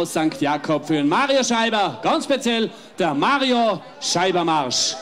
aus St. Jakob für den Mario Scheiber, ganz speziell der Mario Scheiber Marsch.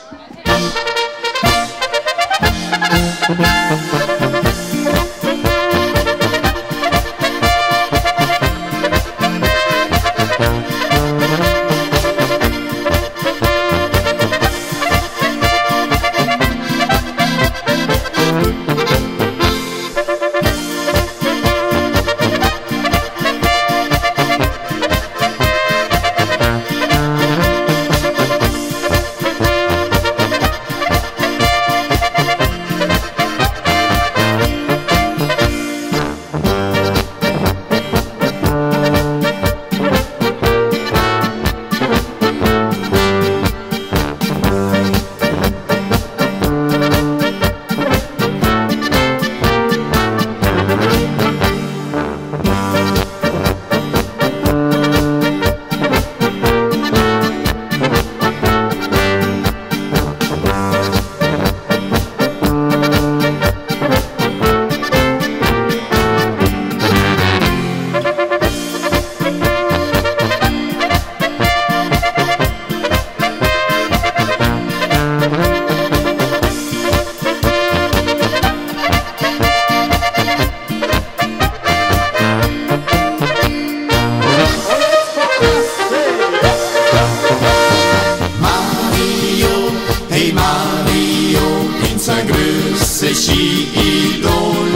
Ski-Idol.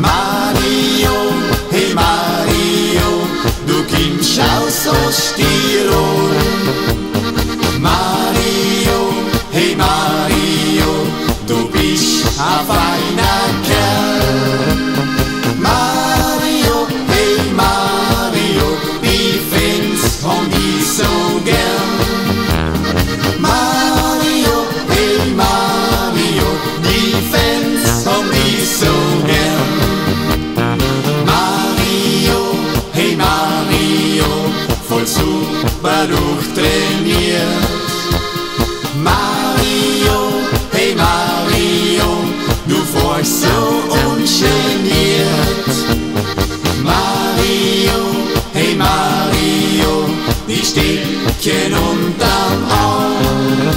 Mario, hey Mario, du kommst aus Osttirol. Mario, hey Mario, du bist ein feiner voll super durchtrainiert. Mario, hey Mario, du fährst so ungeniert. Mario, hey Mario, die Stäbchen unterm Arm.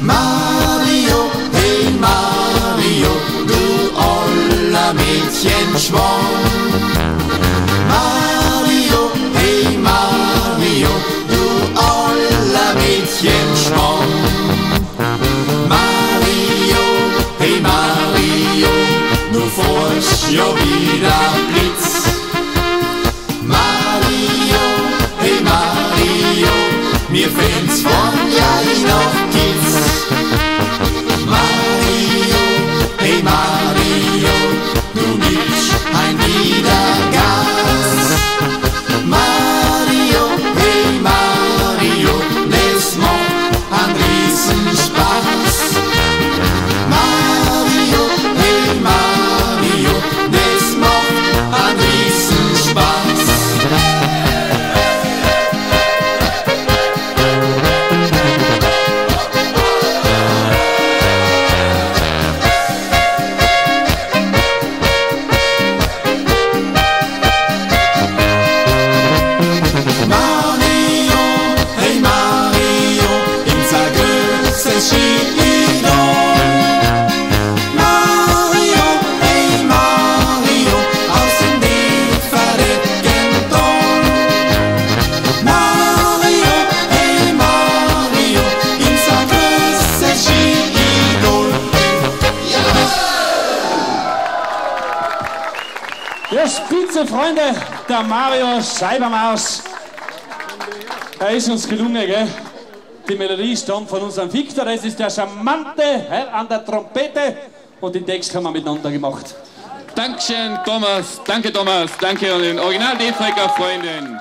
Mario, hey Mario, du aller Mädchenschwarm. Mario, me a favor. Spitze Freunde, der Mario Scheibermaus. Er ist uns gelungen, gell? Die Melodie stammt von unserem Victor, das ist der charmante Herr an der Trompete und den Text haben wir miteinander gemacht. Dankeschön, Thomas. Danke, Thomas. Danke an den Original-D-Frecker-Freunden.